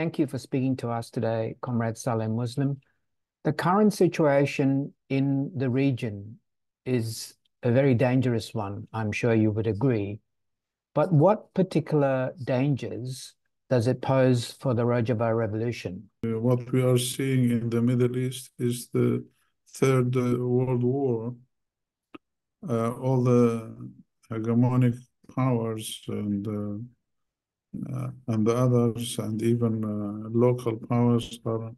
Thank you for speaking to us today, Comrade Saleh Muslim. The current situation in the region is a very dangerous one, I'm sure you would agree. But what particular dangers does it pose for the Rojava revolution? What we are seeing in the Middle East is the Third World War. Uh, all the hegemonic powers and uh, and the others, and even uh, local powers are,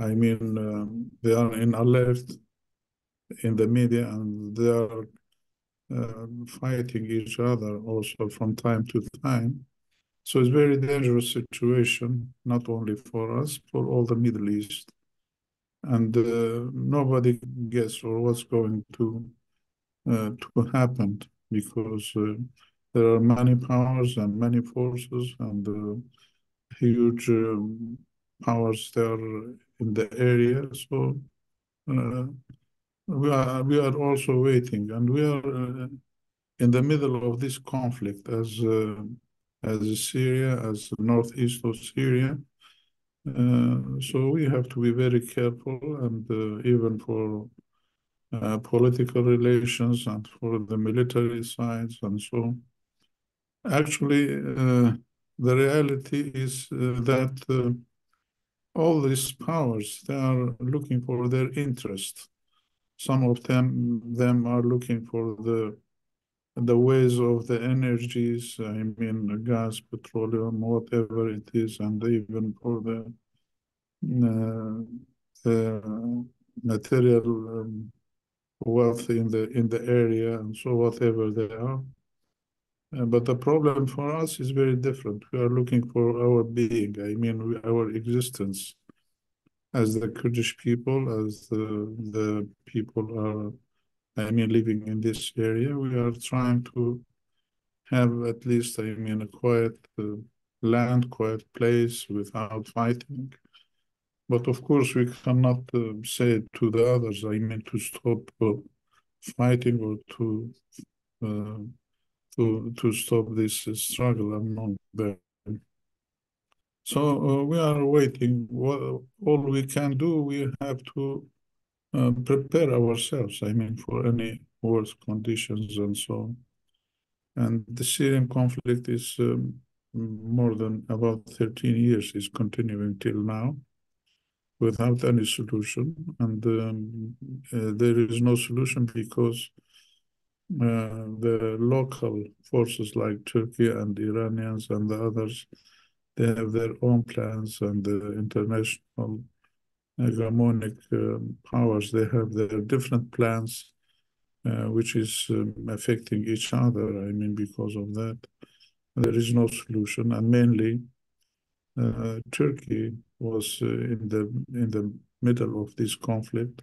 I mean, um, they are in alert in the media, and they are uh, fighting each other also from time to time. So it's very dangerous situation, not only for us, for all the Middle East. And uh, nobody guess or what's going to uh, to happen because uh, there are many powers and many forces and uh, huge um, powers there in the area. So uh, we are we are also waiting, and we are uh, in the middle of this conflict as uh, as Syria, as the northeast of Syria. Uh, so we have to be very careful, and even for political relations and for the military sides and so. Actually, uh, the reality is that all these powers they are looking for their interest some of them them are looking for the the ways of the energies, I mean gas, petroleum, whatever it is, and even for the, uh, the material um, wealth in the in the area, and so whatever they are. Uh, but the problem for us is very different. We are looking for our being, I mean, our existence as the Kurdish people, as the, the people are, I mean, living in this area, we are trying to have at least, I mean, a quiet uh, land, quiet place without fighting. But of course, we cannot uh, say to the others, I mean, to stop uh, fighting or to uh, to to stop this struggle among them. So uh, we are waiting. What, all we can do, we have to uh, prepare ourselves, I mean, for any worse conditions and so on. And the Syrian conflict is um, more than about 13 years, is continuing till now without any solution. And um, uh, there is no solution because the local forces like Turkey and Iranians and the others they have their own plans and the international hegemonic um, powers, they have their different plans, uh, which is um, affecting each other. I mean, because of that, there is no solution. And mainly, uh, Turkey was uh, in the in the middle of this conflict.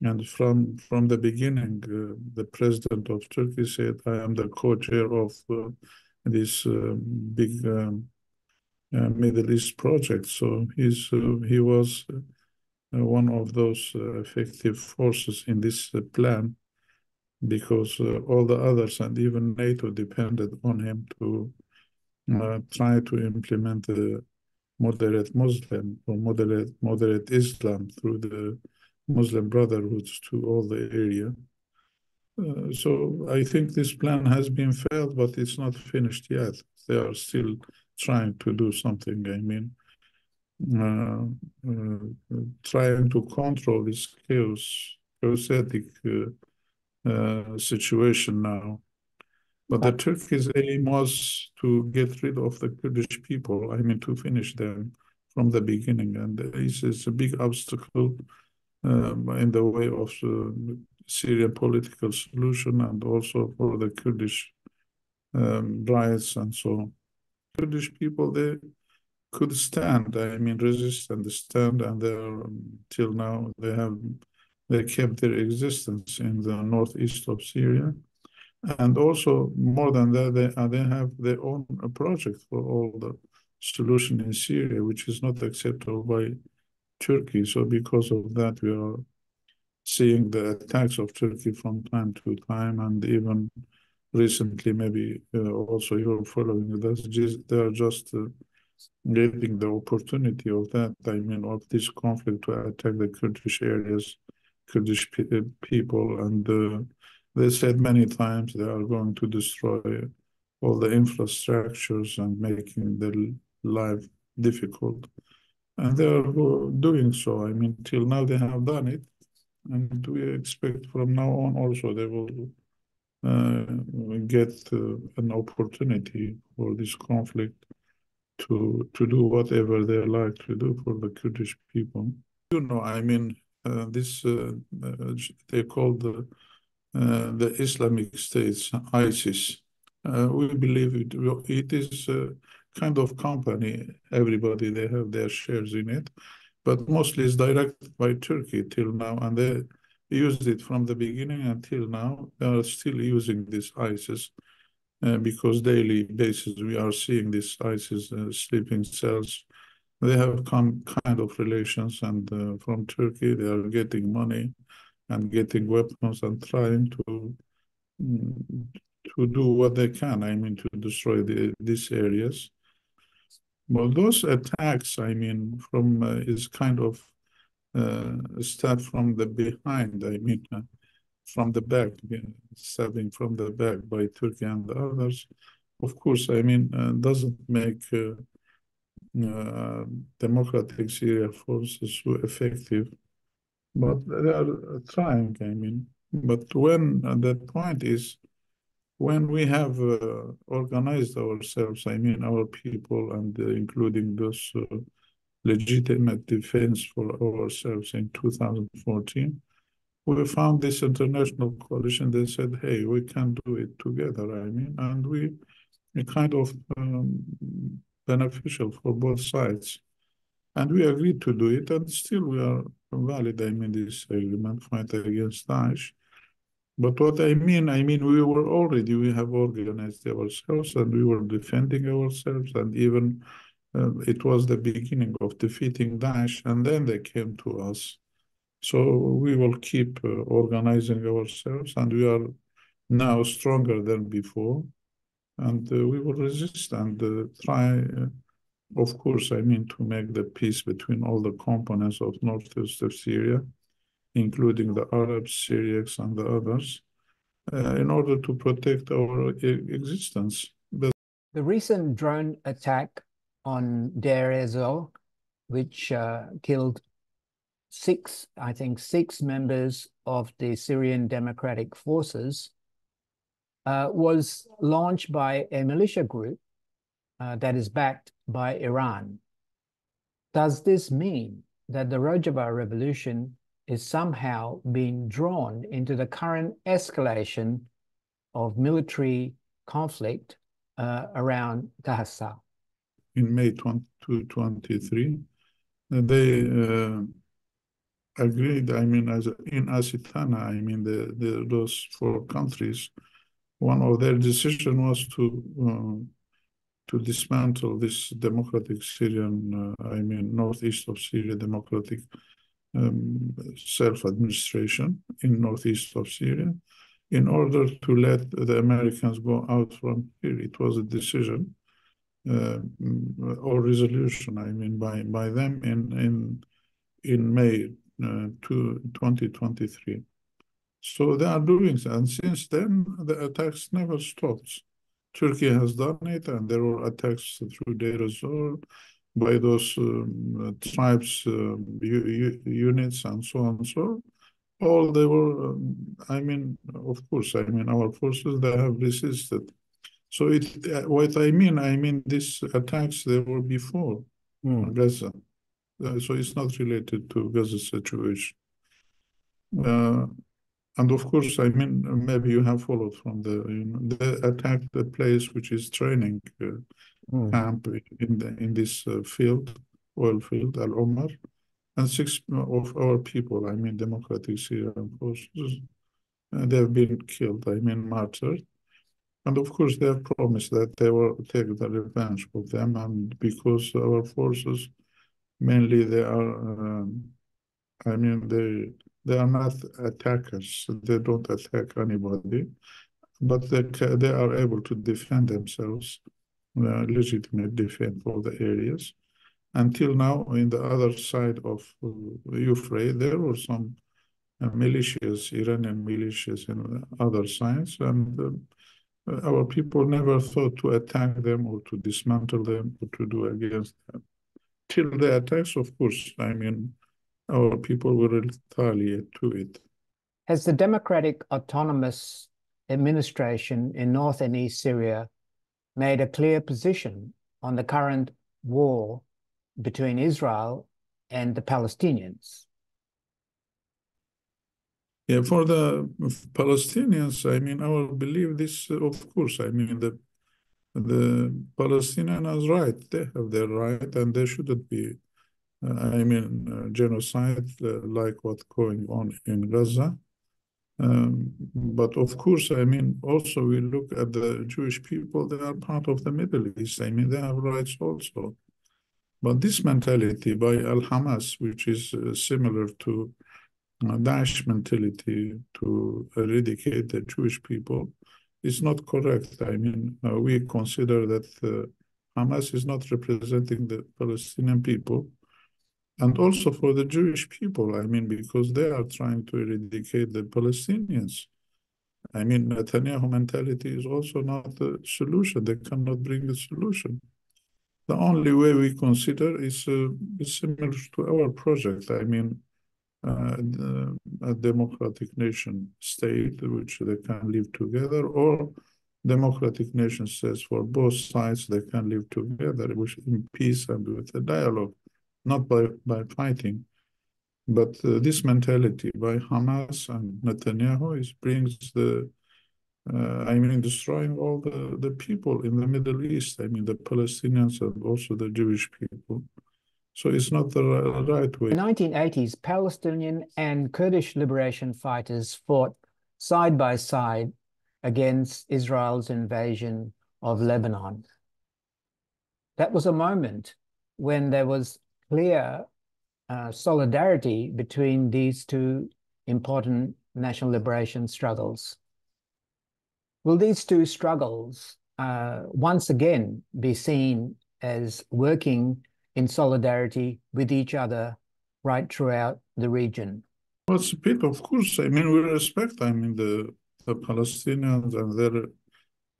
And from from the beginning, uh, the president of Turkey said, "I am the co-chair of uh, this um, big um, uh, Middle East project. So he's uh, he was uh, one of those effective forces in this plan because all the others and even NATO depended on him to try to implement the moderate Muslim or moderate moderate Islam through the Muslim Brotherhoods to all the area. Uh, so I think this plan has been failed, but it's not finished yet. They are still trying to do something. I mean, uh, uh, trying to control this chaos, chaotic uh, uh, situation now. But the Turkish aim was to get rid of the Kurdish people. I mean, to finish them from the beginning, and this is a big obstacle um, in the way of the Syrian political solution, and also for the Kurdish um, rights and so on. Kurdish people, they could stand, I mean, resist and stand, and they're, till now, they have, they kept their existence in the northeast of Syria. And also, more than that, they, uh, they have their own project for all the solution in Syria, which is not acceptable by Turkey. So because of that, we are seeing the attacks of Turkey from time to time, and even recently, maybe uh, also you're following this. They are just uh, getting the opportunity of that, I mean, of this conflict to attack the Kurdish areas, Kurdish pe people. And uh, they said many times they are going to destroy all the infrastructures and making their life difficult. And they are doing so. I mean, till now they have done it. And we expect from now on also they will uh, get uh, an opportunity for this conflict to to do whatever they like to do for the Kurdish people. You know, I mean, uh, this uh, uh, they call the uh, the Islamic States ISIS. we believe it it is kind of company. Everybody they have their shares in it, but mostly it's directed by Turkey till now, and they used it from the beginning until now. They are still using this ISIS uh, because daily basis we are seeing this ISIS uh, sleeping cells. They have come kind of relations, and uh, from Turkey they are getting money and getting weapons and trying to mm, to do what they can. I mean, to destroy the, these areas. Well, those attacks, I mean, from uh, is kind of uh, start from the behind. I mean, uh, from the back, stabbing from the back by Turkey and the others. Of course, I mean, uh, doesn't make uh, uh, democratic Syria forces so effective, but they are trying, I mean. But when uh, the point is, when we have uh, organized ourselves, I mean, our people and uh, including those legitimate defense for ourselves in 2014, we found this international coalition. They said, hey, we can do it together, I mean, and we, we kind of um, beneficial for both sides. And we agreed to do it, and still we are valid, I mean, this agreement, fight against Daesh. But what I mean, I mean, we were already, we have organized ourselves and we were defending ourselves and even uh, it was the beginning of defeating Daesh and then they came to us. So we will keep uh, organizing ourselves, and we are now stronger than before, and uh, we will resist and uh, try, uh, of course, I mean, to make the peace between all the components of northeast of Syria, including the Arabs, Syrians, and the others, uh, in order to protect our existence. The, the recent drone attack on Deir ez-Zor, which uh, killed six, I think, six members of the Syrian Democratic Forces uh, was launched by a militia group uh, that is backed by Iran. Does this mean that the Rojava revolution is somehow being drawn into the current escalation of military conflict uh, around Gaza? In May 2023, they uh, agreed, I mean, as in Asitana, I mean, the, the those four countries, one of their decision was to uh, to dismantle this democratic Syrian, uh, I mean, northeast of Syria democratic um, self-administration in northeast of Syria, in order to let the Americans go out from here. It was a decision uh, or resolution, I mean, by by them in in in May uh, to 2023. So they are doing so. And since then, the attacks never stopped. Turkey has done it, and there were attacks through Deir by those um, tribes, um, units, and so on and so all they were, um, I mean, of course, I mean, our forces, they have resisted. So it, uh, what I mean, I mean, these attacks, they were before mm. Gaza. Uh, so it's not related to Gaza situation. Uh, and of course, I mean, maybe you have followed from the, you know, the attack the place which is training uh, mm. camp in the, in this uh, field, oil field, Al Omar, and six of our people, I mean, Democratic Syrian forces, uh, they have been killed, I mean, martyred. And of course, they have promised that they will take the revenge of them, and because our forces mainly they are um, i mean they they are not attackers they don't attack anybody but they they are able to defend themselves uh, legitimate defense for the areas. Until now, in the other side of uh, Euphrates, there were some uh, militias, Iranian militias and other sides, and uh, our people never thought to attack them or to dismantle them or to do against them. Till the attacks, of course, I mean, our people will retaliate to it. Has the Democratic Autonomous Administration in North and East Syria made a clear position on the current war between Israel and the Palestinians? Yeah, for the Palestinians, I mean, I will believe this, of course. I mean, the the Palestinians right; they have their right, and they shouldn't be. Uh, I mean, uh, genocide uh, like what's going on in Gaza. Um, but of course, I mean, also we look at the Jewish people; they are part of the Middle East. I mean, they have rights also. But this mentality by Al Hamas, which is uh, similar to Daesh mentality to eradicate the Jewish people, is not correct. I mean, uh, we consider that Hamas is not representing the Palestinian people. And also for the Jewish people, I mean, because they are trying to eradicate the Palestinians. I mean, Netanyahu mentality is also not the solution. They cannot bring the solution. The only way we consider is, uh, is similar to our project. I mean, uh, a democratic nation state which they can live together, or democratic nation says for both sides they can live together, which in peace and with a dialogue, not by, by fighting. But uh, this mentality by Hamas and Netanyahu is brings the uh, I mean, destroying all the, the people in the Middle East. I mean, the Palestinians and also the Jewish people. So it's not the right way. In the 1980s, Palestinian and Kurdish liberation fighters fought side by side against Israel's invasion of Lebanon. That was a moment when there was clear uh, solidarity between these two important national liberation struggles. Will these two struggles uh, once again be seen as working in solidarity with each other right throughout the region? Well, speak, of course. I mean, we respect, I mean, the, the Palestinians and their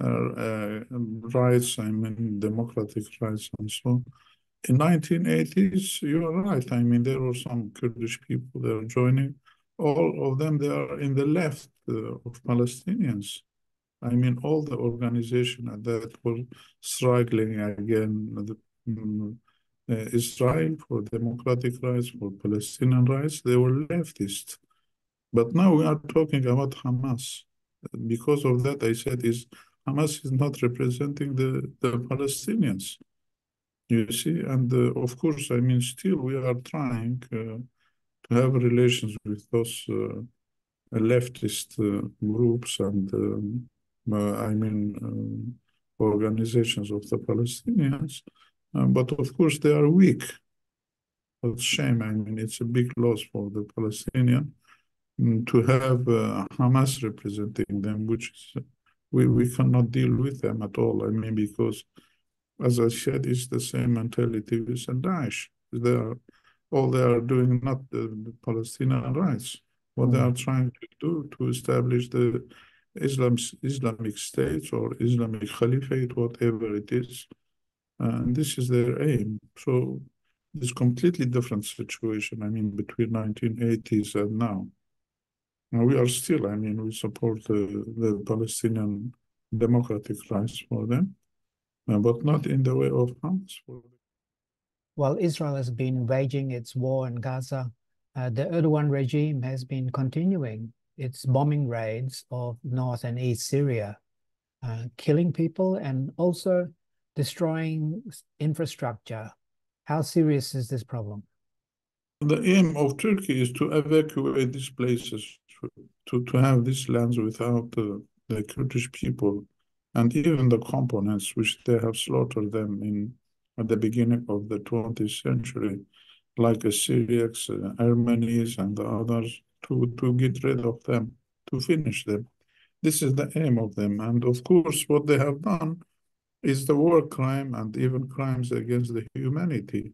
uh, uh, rights, I mean, democratic rights and so in 1980s, you are right. I mean, there were some Kurdish people that are joining. All of them, they are in the left uh, of Palestinians. I mean, all the organization that were struggling again, the, um, uh, Israel for democratic rights, for Palestinian rights, they were leftist. But now we are talking about Hamas. Because of that, I said is Hamas is not representing the, the Palestinians. You see, and uh, of course, I mean, still we are trying uh, to have relations with those uh, leftist uh, groups and um, uh, I mean, um, organizations of the Palestinians. Uh, but of course, they are weak. It's shame. I mean, it's a big loss for the Palestinian mm, to have Hamas representing them, which is, we, we cannot deal with them at all. I mean, because as I said, it's the same mentality with Daesh. They are all they are doing not the, the Palestinian rights. What mm. they are trying to do to establish the Islam, Islamic State or Islamic Caliphate, whatever it is. And this is their aim. So it's completely different situation, I mean, between 1980s and now. Now we are still, I mean, we support the, the Palestinian democratic rights for them, but not in the way of Hamas. While Israel has been waging its war in Gaza, uh, the Erdogan regime has been continuing its bombing raids of North and East Syria, uh, killing people and also destroying infrastructure. How serious is this problem? The aim of Turkey is to evacuate these places, to, to have these lands without the, the Kurdish people and even the components which they have slaughtered them in at the beginning of the 20th century, like Assyrians, uh, Armenians, and the others to, to get rid of them, to finish them. This is the aim of them. And of course, what they have done, is the war crime and even crimes against the humanity,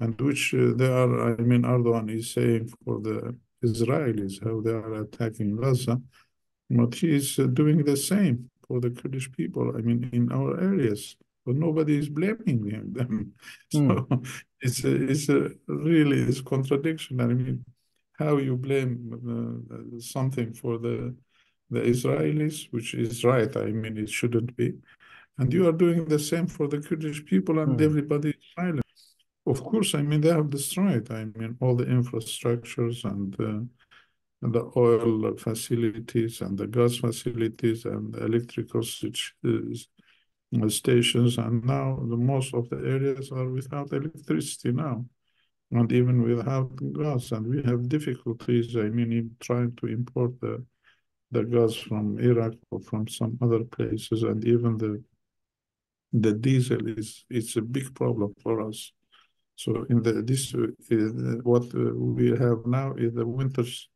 and which uh, they are, I mean, Erdogan is saying for the Israelis, how they are attacking Gaza, but he is uh, doing the same for the Kurdish people, I mean, in our areas, but nobody is blaming them. so mm. it's a, it's a really, it's contradiction. I mean, how you blame uh, something for the the Israelis, which is right. I mean, it shouldn't be. And you are doing the same for the Kurdish people, and mm. everybody is silent. Of course, I mean, they have destroyed, I mean, all the infrastructures and, uh, and the oil facilities and the gas facilities and electrical uh, stations. And now the most of the areas are without electricity now and even without gas. And we have difficulties, I mean, in trying to import the the gas from Iraq or from some other places, and even the the diesel is it's a big problem for us. So in the this uh, what uh, we have now is the winters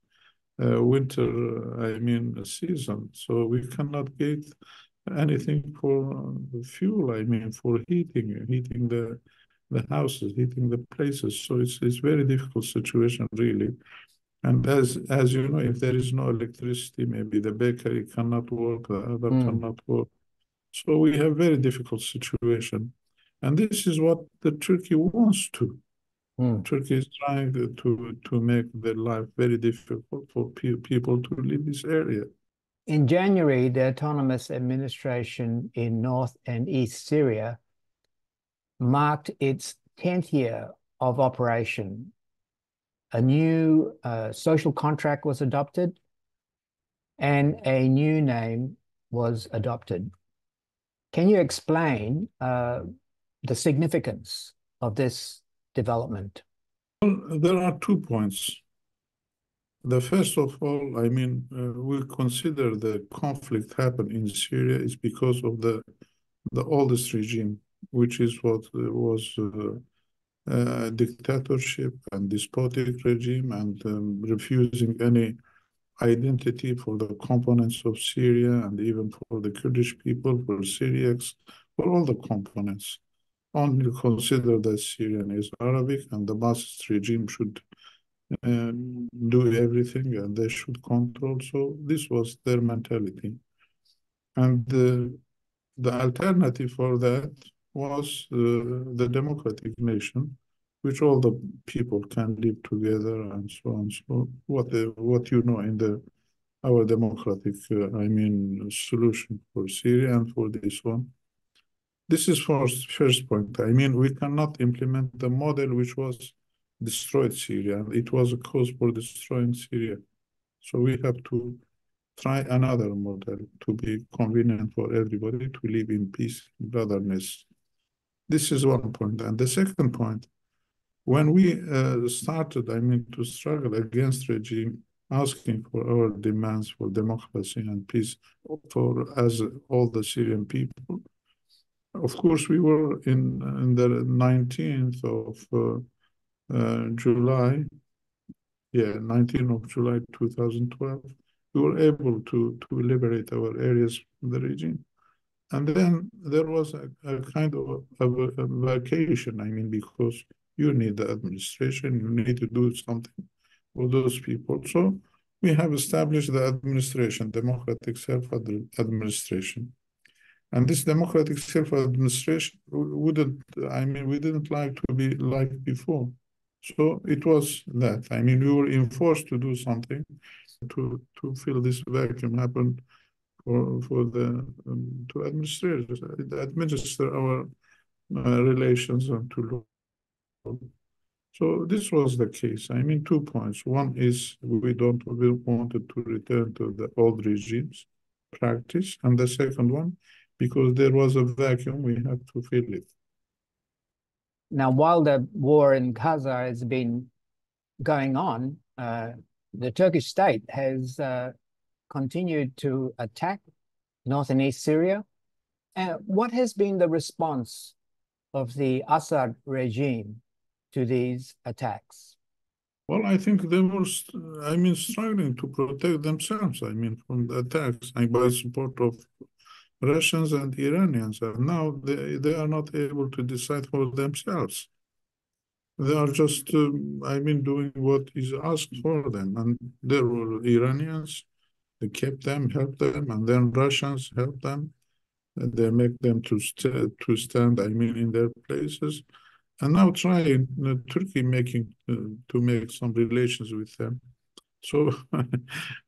uh, winter I mean season. So we cannot get anything for fuel. I mean for heating heating the the houses, heating the places. So it's it's very difficult situation really. And as as you know, if there is no electricity, maybe the bakery cannot work, the other mm. cannot work. So we have very difficult situation. And this is what the Turkey wants to. Mm. Turkey is trying to, to, make their life very difficult for pe people to leave this area. In January, the autonomous administration in North and East Syria marked its 10th year of operation a new uh, social contract was adopted and a new name was adopted. Can you explain uh, the significance of this development? Well, there are two points. The first of all, I mean, uh, we consider the conflict happened in Syria is because of the the oldest regime, which is what was uh, uh, dictatorship and despotic regime and um, refusing any identity for the components of Syria and even for the Kurdish people, for Syriacs, for all the components. Only consider that Syrian is Arabic and the Ba'athist regime should um, do everything and they should control. So this was their mentality. And uh, the alternative for that was uh, the democratic nation, which all the people can live together and so on. So what the, what you know in the our democratic, uh, I mean, solution for Syria and for this one. This is first first point. I mean, we cannot implement the model which was destroyed Syria. It was a cause for destroying Syria. So we have to try another model to be convenient for everybody to live in peace, brotherness, this is one point. And the second point, when we uh, started, I mean, to struggle against regime, asking for our demands for democracy and peace for as all the Syrian people, of course, we were in, in the 19th of uh, uh, July, yeah, 19th of July 2012, we were able to, to liberate our areas from the regime. And then there was a, a kind of a, a, vacation. I mean, because you need the administration, you need to do something for those people. So we have established the administration, democratic self-administration. And this democratic self-administration wouldn't, I mean, we didn't like to be like before. So it was that. I mean, we were enforced to do something to, to fill this vacuum happened for for the um, to administer administer our uh, relations and to law. So this was the case. I mean, two points. One is we don't we wanted to return to the old regimes practice, and the second one, because there was a vacuum, we had to fill it. Now, while the war in Gaza has been going on, uh, the Turkish state has uh, continued to attack north and east Syria. And what has been the response of the Assad regime to these attacks? Well, I think they were, I mean, struggling to protect themselves, I mean, from the attacks and by support of Russians and Iranians, and now they, they are not able to decide for themselves. They are just, um, I mean, doing what is asked for them. And there were Iranians, they kept them, helped them, and then Russians helped them. And they make them to, st to stand, I mean, in their places. And now trying, uh, Turkey making, uh, to make some relations with them. So,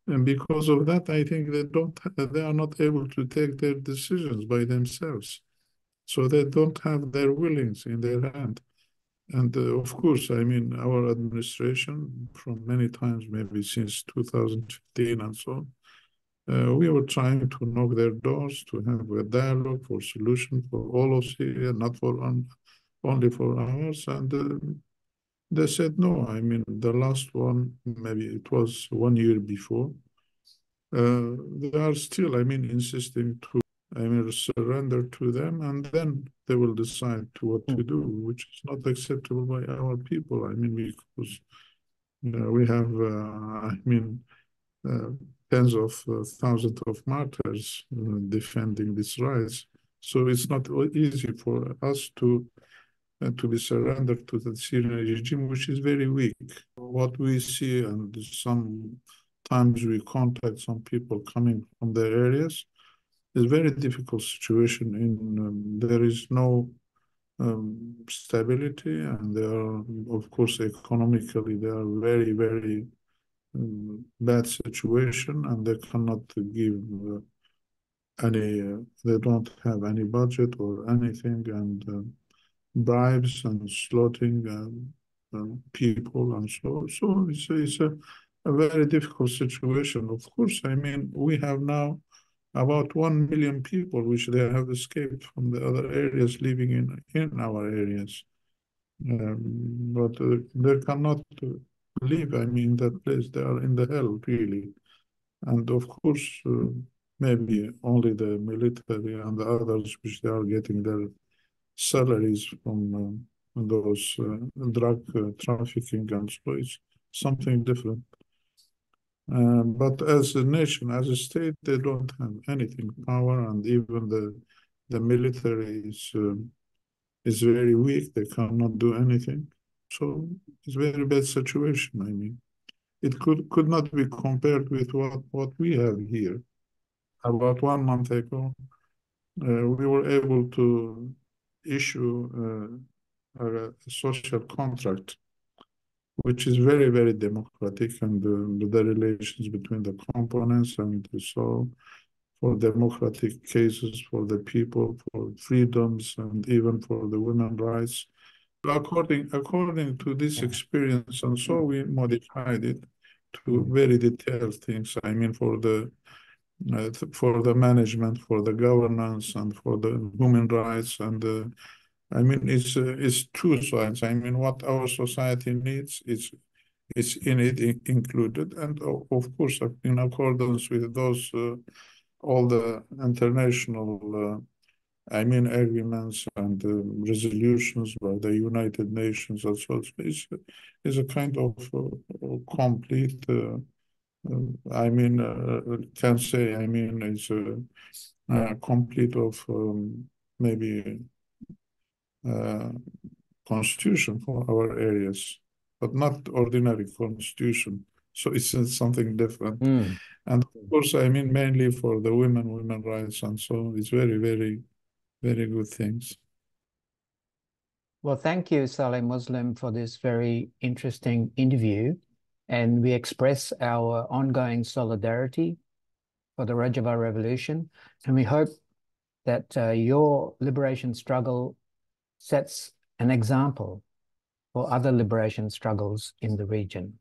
and because of that, I think they don't, they are not able to take their decisions by themselves. So they don't have their willings in their hand. And uh, of course, I mean, our administration, from many times, maybe since 2015 and so on, uh, we were trying to knock their doors to have a dialogue for solution for all of Syria, not for only for ours. And uh, they said no. I mean, the last one, maybe it was one year before. Uh, they are still, I mean, insisting to, I mean, surrender to them, and then they will decide to what to do, which is not acceptable by our people. I mean, because you know, we have, uh, I mean, uh, tens of uh, thousands of martyrs uh, defending these rights. So it's not easy for us to to be surrendered to the Syrian regime, which is very weak. What we see, and sometimes we contact some people coming from their areas, is very difficult situation. In um, there is no um, stability, and they are, of course, economically they are very, very um, bad situation, and they cannot give. Uh, any uh, they don't have any budget or anything and uh, bribes and slaughtering um, people and so so it's, it's a, a very difficult situation. Of course i mean we have now about 1 million people which they have escaped from the other areas living in in our areas. Um, but uh, they cannot live i mean that place. They are in the hell really. And of course uh, maybe only the military and the others which they are getting their salaries from uh, those uh, drug uh, trafficking and so it's something different. but as a nation, as a state, they don't have anything power, and even the the military is is very weak. They cannot do anything. So it's a very bad situation. I mean, it could could not be compared with what what we have here. About one month ago, uh, we were able to issue uh, a social contract, which is very, very democratic, and the, the relations between the components and so for democratic cases for the people, for freedoms, and even for the women rights. According according to this experience, and so we modified it to very detailed things. I mean, for the uh, for the management, for the governance, and for the human rights. And uh, I mean, it's uh, it's two sides. I mean, what our society needs is is in it included, and of course, in accordance with those uh, all the international. Uh, I mean, agreements and uh, resolutions by the United Nations as well. It's, it's a kind of complete I mean, uh, can say, I mean, it's a, a complete of um, maybe uh, constitution for our areas, but not ordinary constitution. So it's something different. Mm. And of course, I mean, mainly for the women, women rights, and so it's very, very, very good things. Well, thank you, Saleh Muslim, for this very interesting interview and we express our ongoing solidarity for the Rojava Revolution. And we hope that uh, your liberation struggle sets an example for other liberation struggles in the region.